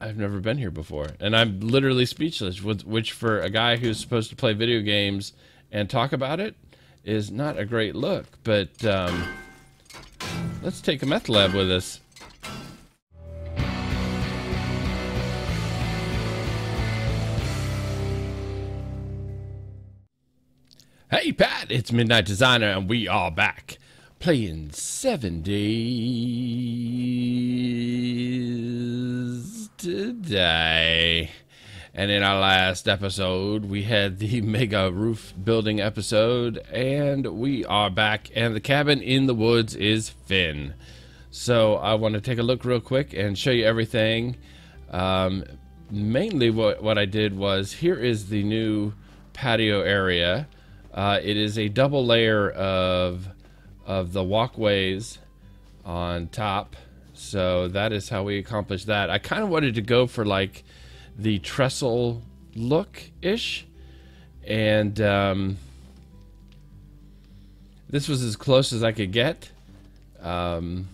I've never been here before, and I'm literally speechless. Which, for a guy who's supposed to play video games and talk about it, is not a great look. But um, let's take a meth lab with us. Hey Pat, it's Midnight Designer, and we are back playing seven days to Die. And in our last episode, we had the mega roof building episode, and we are back. And the cabin in the woods is Finn. So I want to take a look real quick and show you everything. Um, mainly, what, what I did was here is the new patio area. Uh, it is a double layer of of the walkways on top. So that is how we accomplished that. I kind of wanted to go for like the trestle look ish, and um, this was as close as I could get. Um,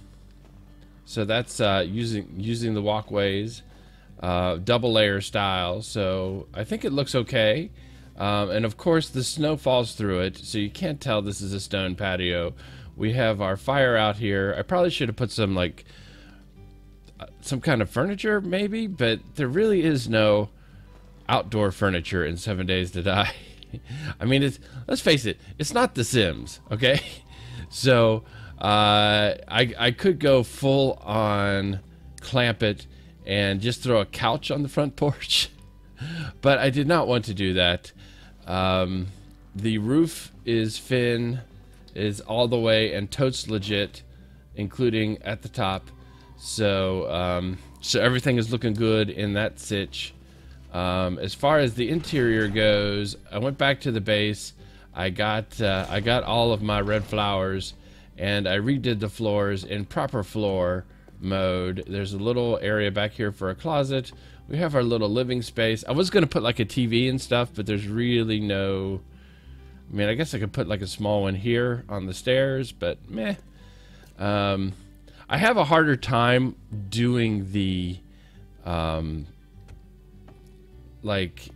so that's uh, using using the walkways, uh, double layer style. So I think it looks okay. Um, and of course, the snow falls through it, so you can't tell this is a stone patio. We have our fire out here. I probably should have put some, like, some kind of furniture, maybe, but there really is no outdoor furniture in Seven Days to Die. I mean, it's let's face it, it's not The Sims, okay? So uh, I I could go full on clamp it and just throw a couch on the front porch, but I did not want to do that. Um, the roof is fin is all the way and totes legit, including at the top. So um, so everything is looking good in that sitch. Um, as far as the interior goes, I went back to the base. I got uh, I got all of my red flowers, and I redid the floors in proper floor mode. There's a little area back here for a closet we have our little living space. I was going to put like a TV and stuff, but there's really no... I mean, I guess I could put like a small one here on the stairs, but meh. Um, I have a harder time doing the, um, like,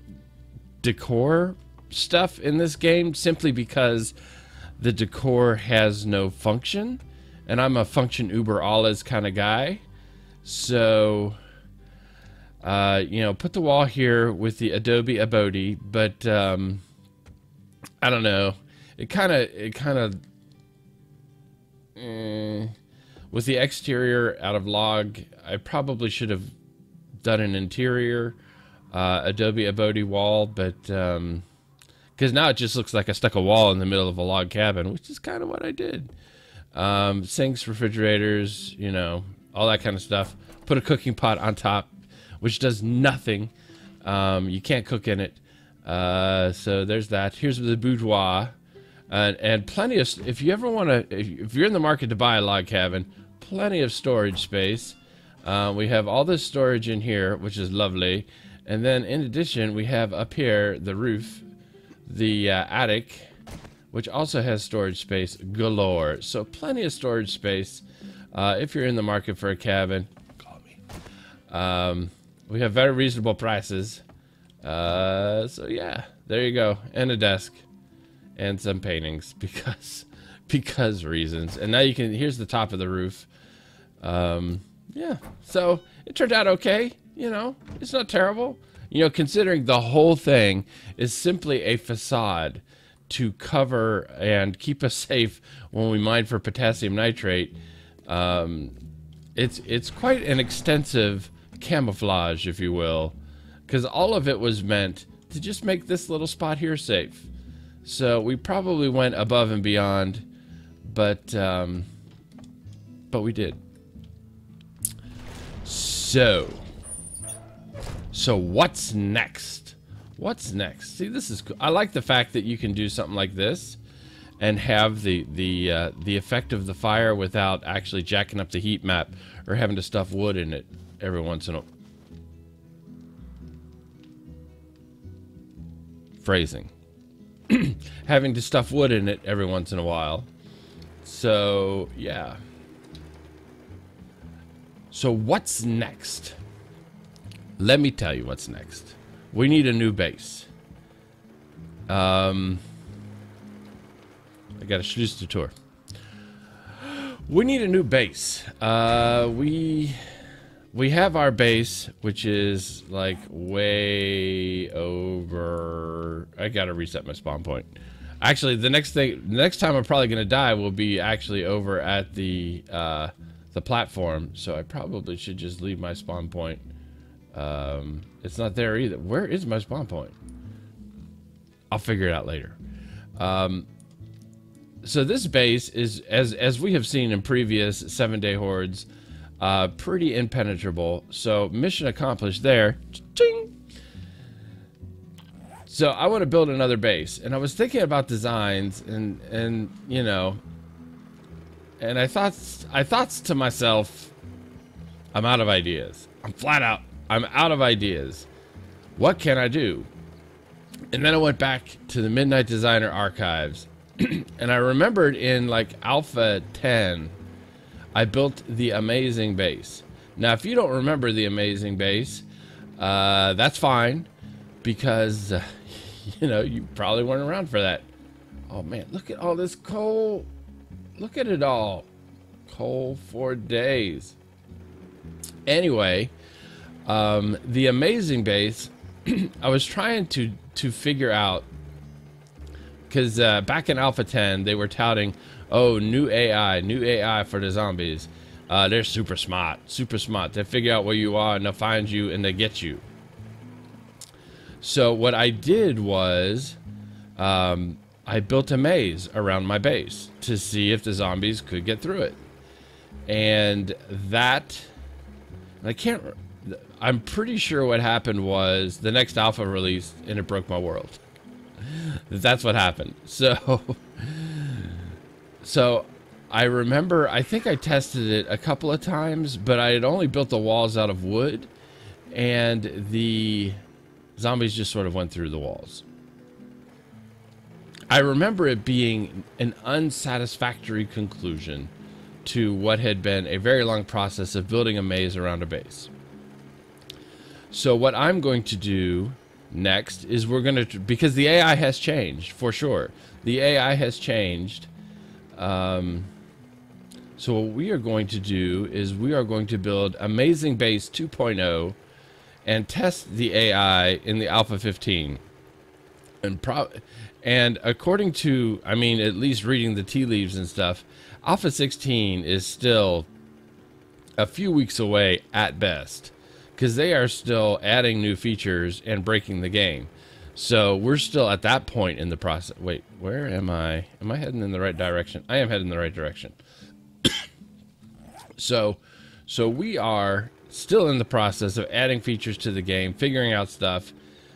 decor stuff in this game simply because the decor has no function. And I'm a function uber alles kind of guy. So uh, you know, put the wall here with the Adobe Abode, but um, I don't know. It kind of, it kind of, eh, with the exterior out of log, I probably should have done an interior uh, Adobe Abode wall, but because um, now it just looks like I stuck a wall in the middle of a log cabin, which is kind of what I did. Um, sinks, refrigerators, you know, all that kind of stuff. Put a cooking pot on top which does nothing. Um, you can't cook in it. Uh, so there's that. Here's the boudoir. And, and plenty of, if you ever want to, if, if, you're in the market to buy a log cabin, plenty of storage space. Uh, we have all this storage in here, which is lovely. And then in addition, we have up here the roof, the uh, attic, which also has storage space galore. So plenty of storage space uh, if you're in the market for a cabin. Call me. Um, we have very reasonable prices. Uh, so yeah, there you go. And a desk. And some paintings because because reasons. And now you can here's the top of the roof. Um, yeah. So it turned out okay, you know. It's not terrible. You know, considering the whole thing is simply a facade to cover and keep us safe when we mine for potassium nitrate. Um, it's it's quite an extensive camouflage, if you will, because all of it was meant to just make this little spot here safe. So we probably went above and beyond, but um, but we did. So, so what's next? What's next? See, this is cool. I like the fact that you can do something like this and have the the uh, the effect of the fire without actually jacking up the heat map or having to stuff wood in it every once in a phrasing having to stuff wood in it every once in a while so yeah so what's next let me tell you what's next. We need a new base. Um, I got a Schlüssel tour. We need a new base. Uh, we we have our base, which is like way over. I gotta reset my spawn point. Actually, the next thing, next time I'm probably gonna die will be actually over at the uh, the platform. So I probably should just leave my spawn point. Um, it's not there either. Where is my spawn point? I'll figure it out later. Um, so this base is, as as we have seen in previous seven day hordes, uh, pretty impenetrable. So mission accomplished there. Ching! So I want to build another base, and I was thinking about designs, and and you know, and I thought I thought to myself, I'm out of ideas. I'm flat out. I'm out of ideas. What can I do? And then I went back to the Midnight Designer archives, and I remembered in like Alpha 10, I built the amazing base. Now, if you don't remember the amazing base, uh, that's fine because uh, you know, you probably weren't around for that. Oh man, look at all this coal. Look at it all. Coal for days. Anyway, um, the amazing base, I was trying to to figure out because uh, back in Alpha 10 they were touting, oh, new AI, new AI for the zombies. Uh, they're super smart, super smart. They figure out where you are and they'll find you and they get you. So what I did was um, I built a maze around my base to see if the zombies could get through it. And that, I can't, I'm pretty sure what happened was the next alpha released and it broke my world. That's what happened. So, so I remember, I think I tested it a couple of times, but I had only built the walls out of wood and the zombies just sort of went through the walls. I remember it being an unsatisfactory conclusion to what had been a very long process of building a maze around a base. So what I'm going to do next is we're going to, because the AI has changed for sure. The AI has changed. Um, so what we are going to do is we are going to build Amazing Base 2.0 and test the AI in the Alpha 15. And pro and according to, I mean, at least reading the tea leaves and stuff, Alpha 16 is still a few weeks away at best because they are still adding new features and breaking the game. So we're still at that point in the process. Wait, where am I? Am I heading in the right direction? I am heading in the right direction. so, so we are still in the process of adding features to the game, figuring out stuff.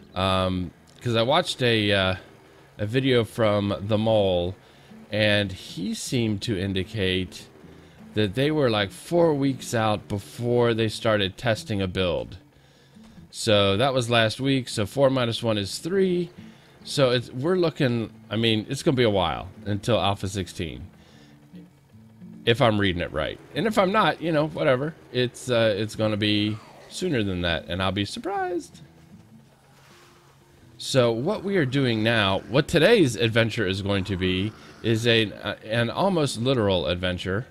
Because um, I watched a uh, a video from the mole, and he seemed to indicate that they were like four weeks out before they started testing a build. So that was last week. So four minus one is three. So it's we're looking. I mean, it's gonna be a while until Alpha 16 if I'm reading it right. And if I'm not, you know, whatever. It's uh, it's going to be sooner than that, and I'll be surprised. So what we are doing now, what today's adventure is going to be, is a an almost literal adventure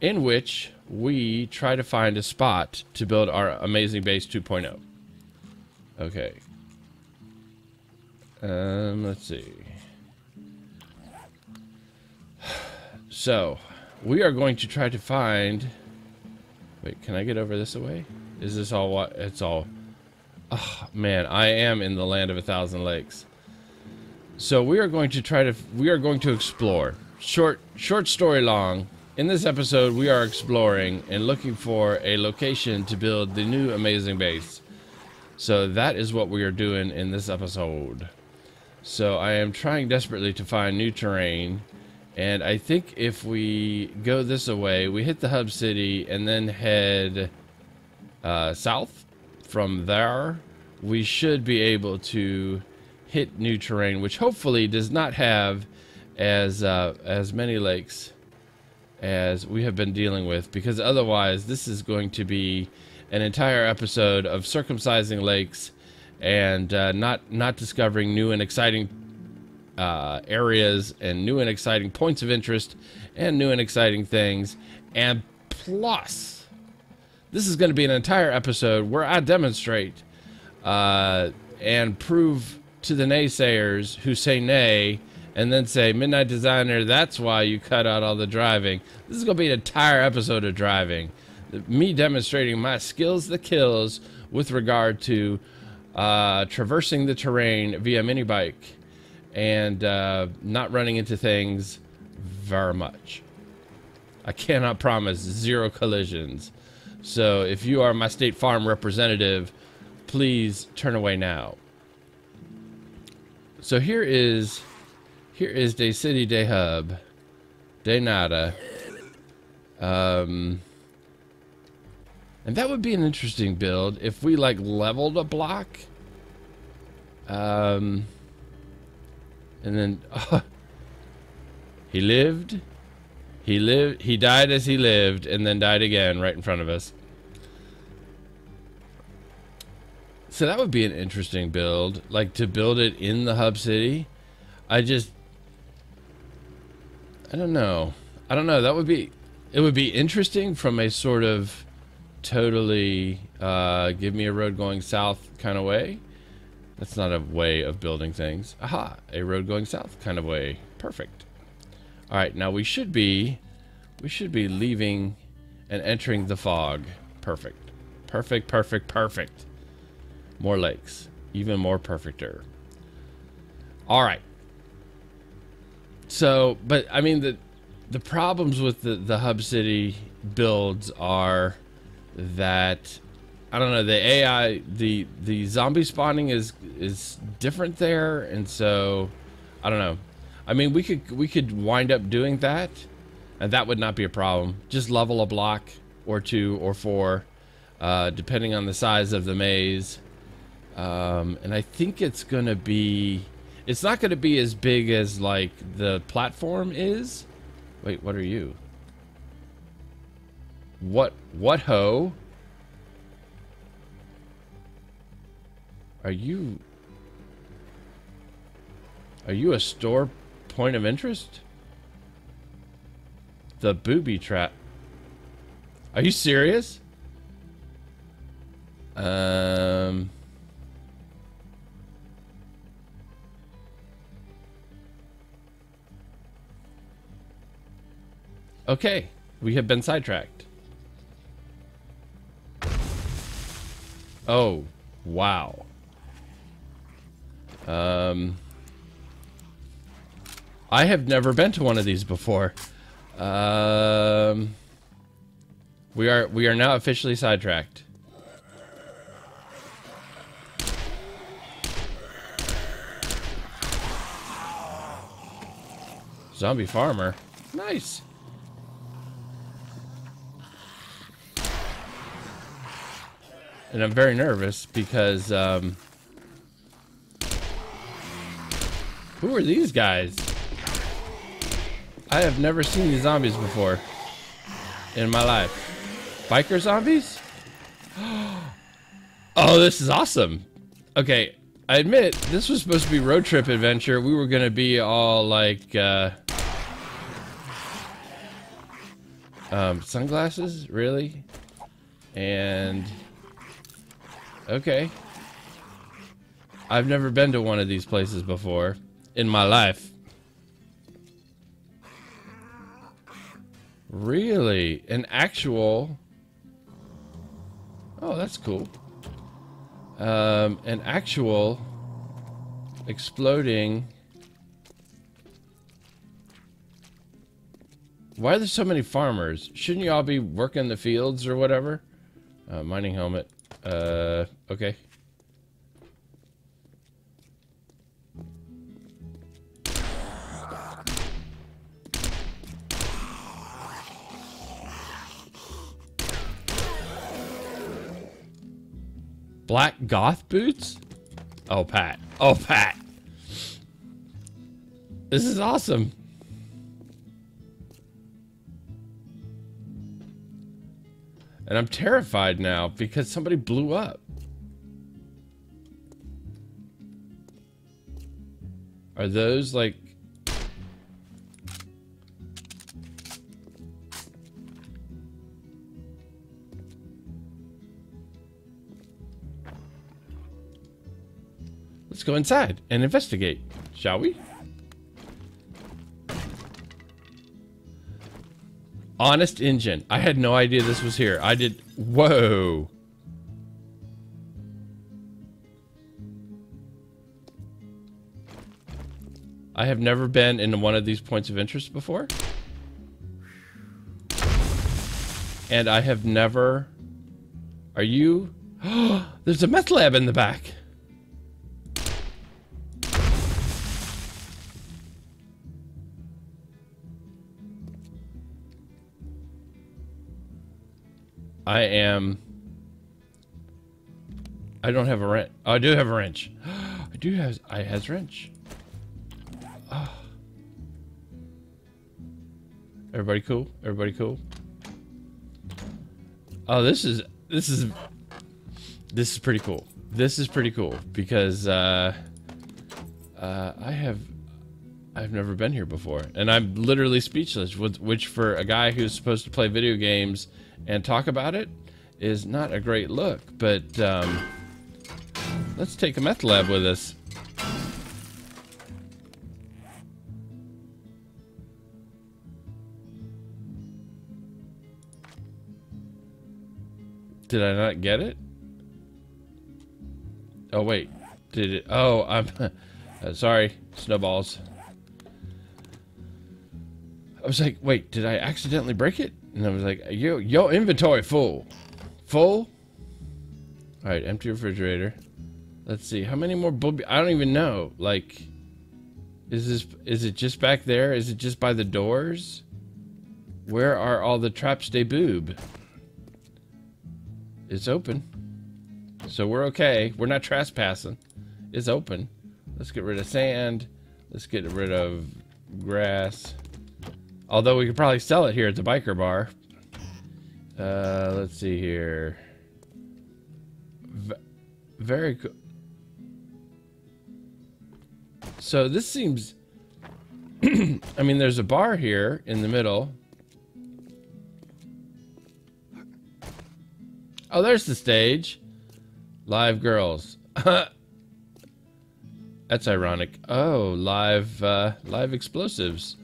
in which we try to find a spot to build our amazing base 2.0. Okay. Um, let's see. So, we are going to try to find... Wait, can I get over this way? Is this all what? It's all... Oh, man, I am in the land of a thousand lakes. So we are going to try to... We are going to explore. Short, short story long. In this episode, we are exploring and looking for a location to build the new amazing base. So that is what we are doing in this episode. So I am trying desperately to find new terrain and I think if we go this way, we hit the hub city and then head uh, south from there, we should be able to hit new terrain, which hopefully does not have as uh, as many lakes as we have been dealing with, because otherwise this is going to be an entire episode of circumcising lakes and uh, not not discovering new and exciting uh, areas and new and exciting points of interest and new and exciting things. And plus, this is going to be an entire episode where I demonstrate uh, and prove to the naysayers who say nay and then say, Midnight Designer, that's why you cut out all the driving. This is going to be an entire episode of driving. Me demonstrating my skills the kills with regard to uh, traversing the terrain via mini bike and uh, not running into things very much. I cannot promise zero collisions. So if you are my State Farm representative, please turn away now. So here is here is Day City, Day Hub, Day Nada. Um, and that would be an interesting build if we like leveled a block. Um, and then uh, he lived, he lived, he died as he lived, and then died again right in front of us. So that would be an interesting build, like to build it in the hub city. I just I don't know. I don't know. That would be it would be interesting from a sort of totally uh, give me a road going south kind of way. That's not a way of building things. Aha, a road going south kind of way. Perfect. All right, now we should be we should be leaving and entering the fog. Perfect. Perfect, perfect, perfect. More lakes. Even more perfecter. All right. So, but I mean the the problems with the the hub city builds are that I don't know the AI the the zombie spawning is is different there, and so I don't know. I mean, we could we could wind up doing that, and that would not be a problem. Just level a block or two or four, uh, depending on the size of the maze. Um, and I think it's gonna be it's not going to be as big as, like, the platform is. Wait, what are you? What, what ho? Are you... Are you a store point of interest? The booby trap. Are you serious? Um... Okay, we have been sidetracked. Oh, wow. Um, I have never been to one of these before. Um, we are we are now officially sidetracked. Zombie farmer. Nice. And I'm very nervous because um, who are these guys? I have never seen these zombies before in my life. Biker zombies? Oh, this is awesome. Okay, I admit this was supposed to be road trip adventure. We were gonna be all like uh, um, sunglasses, really, and Okay. I've never been to one of these places before in my life. Really? An actual... Oh, that's cool. Um, an actual exploding... Why are there so many farmers? Shouldn't you all be working the fields or whatever? Uh, mining helmet. Uh, okay. Black goth boots? Oh, Pat. Oh, Pat. This is awesome. And I'm terrified now because somebody blew up. Are those like... Let's go inside and investigate, shall we? Honest Engine. I had no idea this was here. I did... Whoa. I have never been in one of these points of interest before. And I have never... Are you... There's a meth lab in the back. I am... I don't have a wrench. Oh, I do have a wrench. I do have... I has wrench. Oh. Everybody cool? Everybody cool? Oh, this is... This is... This is pretty cool. This is pretty cool because uh, uh, I have I've never been here before, and I'm literally speechless. Which, for a guy who's supposed to play video games and talk about it, is not a great look. But um, let's take a meth lab with us. Did I not get it? Oh, wait. Did it? Oh, I'm... uh, sorry, snowballs. I was like, wait, did I accidentally break it? And I was like, yo, yo, inventory full. Full? All right, empty refrigerator. Let's see, how many more booby? I don't even know. Like, is this, is it just back there? Is it just by the doors? Where are all the traps de boob? It's open. So we're okay. We're not trespassing. It's open. Let's get rid of sand. Let's get rid of grass. Although we could probably sell it here at the biker bar. Uh, let's see here. V very cool. So this seems... I mean, there's a bar here in the middle. Oh, there's the stage. Live girls. That's ironic. Oh, live, uh, live explosives.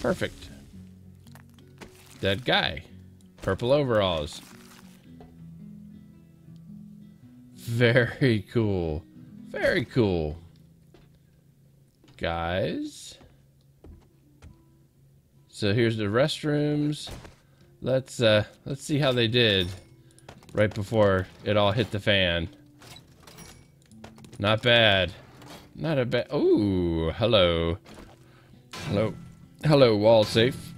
Perfect. Dead guy. Purple overalls. Very cool. Very cool. Guys. So here's the restrooms. Let's uh let's see how they did right before it all hit the fan. Not bad. Not a bad. Ooh, hello. Hello. Hello, wall safe.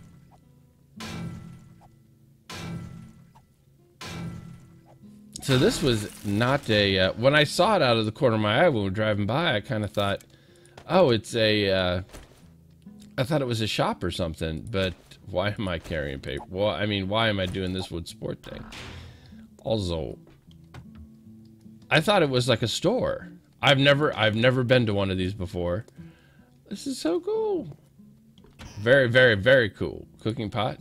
So this was not a, uh, when I saw it out of the corner of my eye when we were driving by, I kind of thought, oh, it's a, uh, I thought it was a shop or something, but why am I carrying paper? Well, I mean, why am I doing this wood sport thing? Also, I thought it was like a store. I've never, I've never been to one of these before. This is so cool. Very, very, very cool. Cooking pot,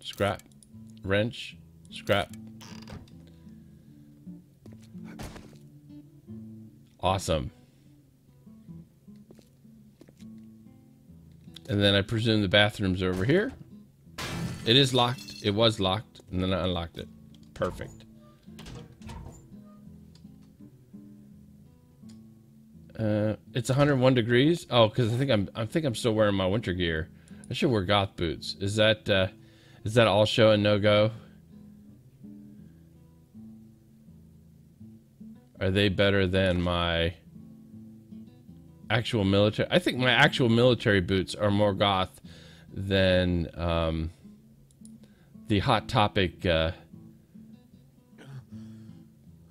scrap, wrench, scrap. Awesome. And then I presume the bathroom's are over here. It is locked. It was locked. And then I unlocked it. Perfect. Uh, it's 101 degrees. Oh, because I think I'm I think I'm still wearing my winter gear. I should wear goth boots. Is that uh, is that all show and no go? Are they better than my actual military. I think my actual military boots are more goth than um, the Hot Topic. Uh,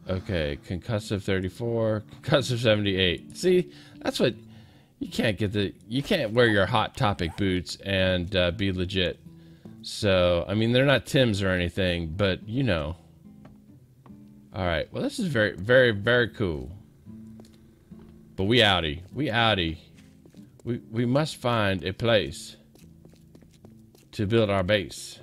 okay, concussive 34, concussive 78. See, that's what you can't get the you can't wear your hot topic boots and uh, be legit. So I mean they're not Tim's or anything, but you know. All right. Well, this is very very very cool. But we outie, we outie. We we must find a place to build our base.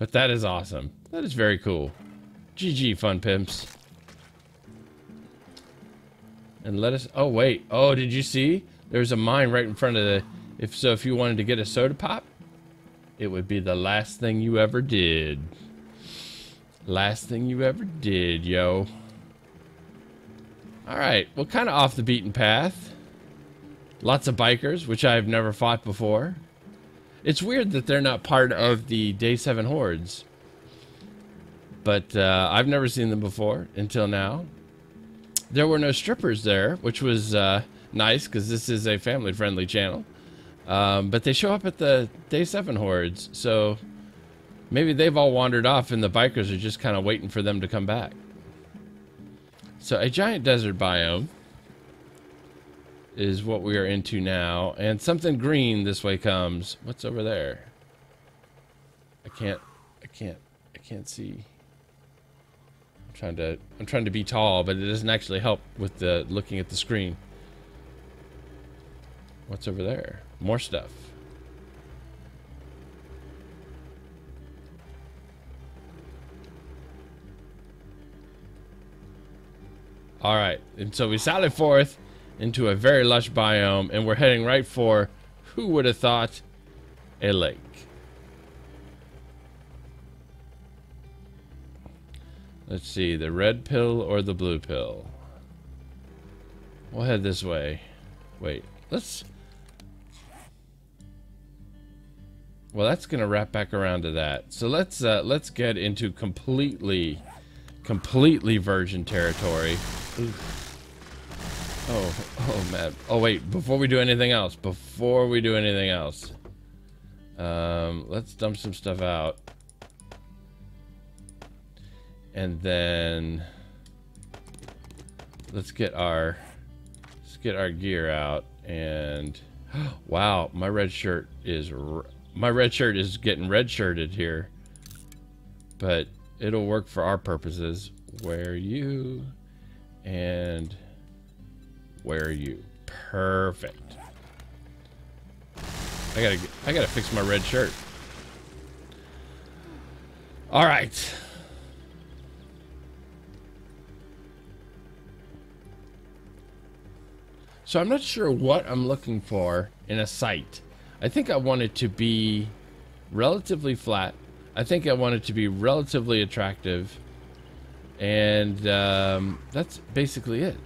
But that is awesome. That is very cool. GG, fun pimps. And let us... Oh, wait. Oh, did you see? There's a mine right in front of the... If so, if you wanted to get a soda pop, it would be the last thing you ever did. Last thing you ever did, yo. Alright, well, kind of off the beaten path. Lots of bikers, which I've never fought before. It's weird that they're not part of the Day 7 hordes. But uh, I've never seen them before until now. There were no strippers there, which was uh, nice because this is a family-friendly channel. Um, but they show up at the Day 7 hordes, so maybe they've all wandered off and the bikers are just kind of waiting for them to come back. So a giant desert biome is what we are into now. And something green this way comes. What's over there? I can't, I can't, I can't see I'm trying to I'm trying to be tall, but it doesn't actually help with the looking at the screen. What's over there? More stuff. All right, and so we sally forth into a very lush biome, and we're heading right for, who would have thought, a lake. Let's see, the red pill or the blue pill? We'll head this way. Wait, let's... Well, that's gonna wrap back around to that. So let's uh, let's get into completely, completely virgin territory. Oh, oh man. Oh wait, before we do anything else, before we do anything else, um, let's dump some stuff out. And then let's get our let's get our gear out and wow, my red shirt is my red shirt is getting red shirted here. But it'll work for our purposes. Where you and where are you? Perfect. I gotta I gotta fix my red shirt. All right. So I'm not sure what I'm looking for in a site. I think I want it to be relatively flat. I think I want it to be relatively attractive. And um, that's basically it.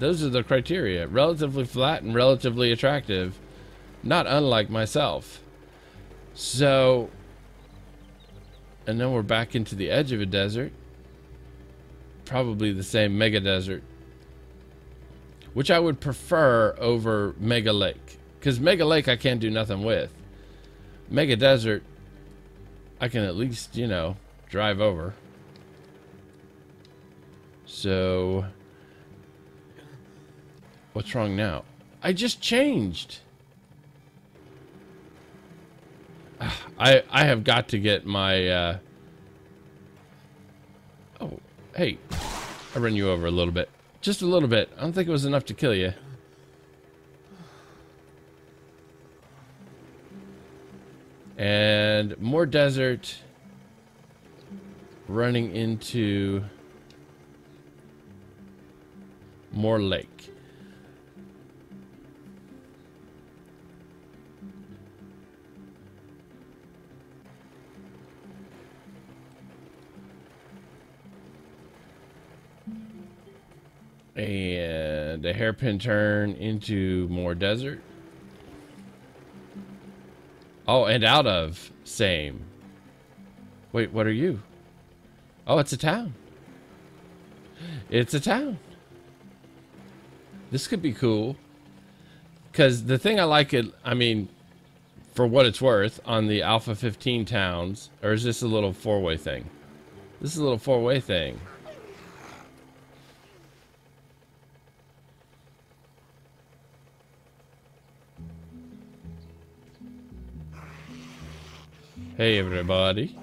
Those are the criteria. Relatively flat and relatively attractive. Not unlike myself. So, and then we're back into the edge of a desert. Probably the same mega desert which I would prefer over Mega Lake. Because Mega Lake I can't do nothing with. Mega Desert, I can at least, you know, drive over. So, what's wrong now? I just changed. I I have got to get my. Uh... Oh, hey, I run you over a little bit. Just a little bit. I don't think it was enough to kill you. And more desert. Running into more lake. And a hairpin turn into more desert. Oh, and out of same. Wait, what are you? Oh, it's a town. It's a town. This could be cool. Because the thing I like it, I mean, for what it's worth, on the Alpha 15 towns, or is this a little four-way thing? This is a little four-way thing. Hey, everybody.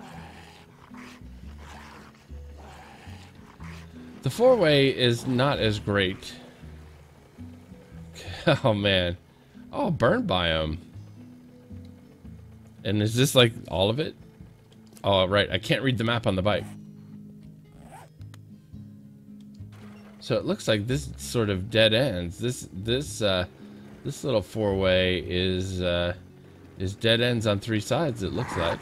The four-way is not as great. Oh, man. Oh, burned by him. And is this like all of it? Oh, right. I can't read the map on the bike. So it looks like this sort of dead ends. This this uh, this little four-way is uh, is dead ends on three sides. It looks like.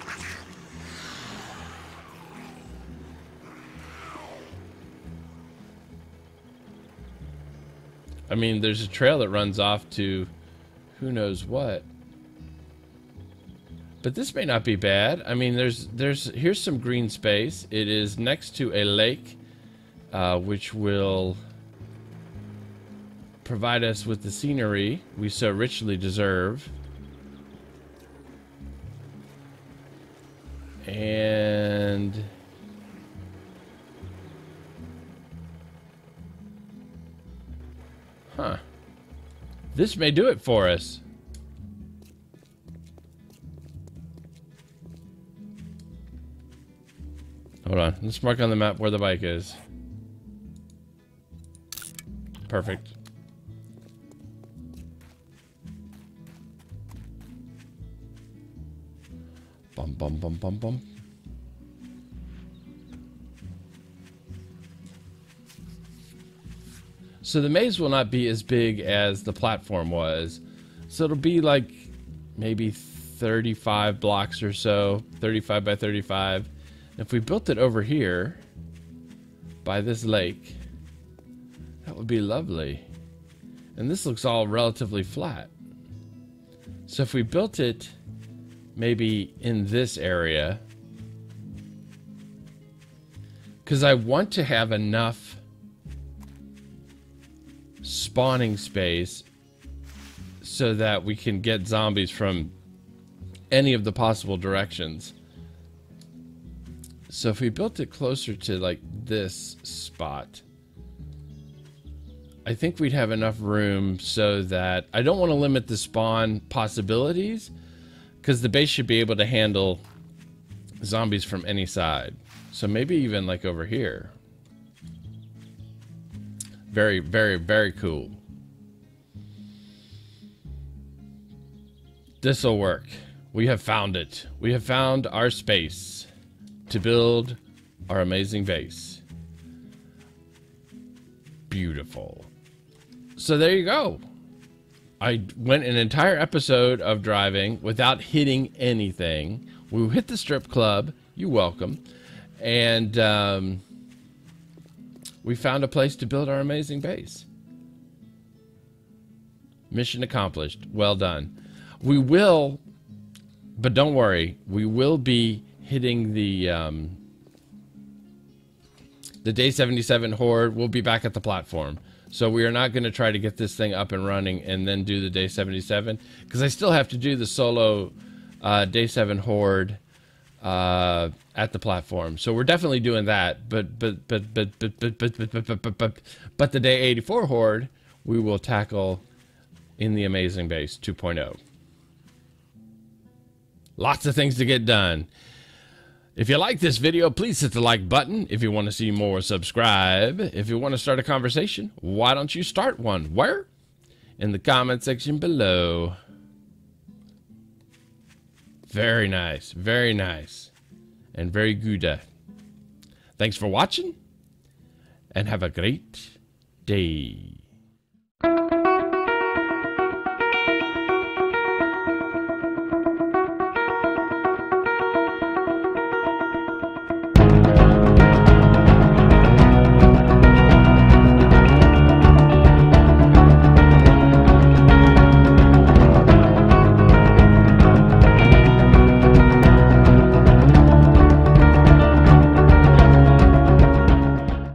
I mean, there's a trail that runs off to who knows what. But this may not be bad. I mean, there's there's here's some green space. It is next to a lake uh, which will provide us with the scenery we so richly deserve. And... Huh. This may do it for us. Hold on. Let's mark on the map where the bike is. Perfect. Bum, bum, bum, bum, bum. So the maze will not be as big as the platform was. So it'll be like maybe 35 blocks or so, 35 by 35. If we built it over here by this lake, that would be lovely. And this looks all relatively flat. So if we built it maybe in this area, because I want to have enough spawning space so that we can get zombies from any of the possible directions. So if we built it closer to like this spot, I think we'd have enough room so that I don't want to limit the spawn possibilities because the base should be able to handle zombies from any side. So maybe even like over here. Very, very, very cool. This'll work. We have found it. We have found our space to build our amazing base. Beautiful. So there you go. I went an entire episode of driving without hitting anything. We hit the strip club. You welcome. And um, we found a place to build our amazing base. Mission accomplished. Well done. We will, but don't worry, we will be hitting the um, the day 77 horde. We'll be back at the platform. So we are not going to try to get this thing up and running and then do the day 77 because I still have to do the solo uh, day 7 horde uh, at the platform. So we're definitely doing that. But but but but but but but but but but but, but the day 84 horde we will tackle in the amazing base 2.0. Lots of things to get done. If you like this video, please hit the like button. If you want to see more, subscribe. If you want to start a conversation, why don't you start one? Where? In the comment section below. Very nice. Very nice. And very good. Uh, thanks for watching. And have a great day.